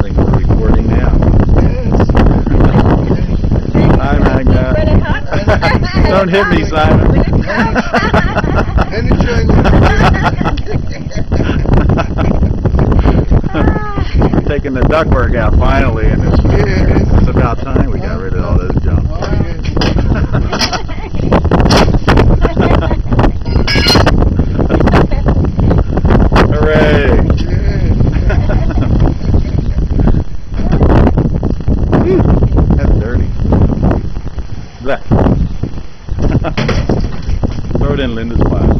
I think we're recording now. Hi, Magna. Don't hit me, Simon. Taking the ductwork out finally, and it's, Yeah. it's about time that? Throw it in Linda's pile.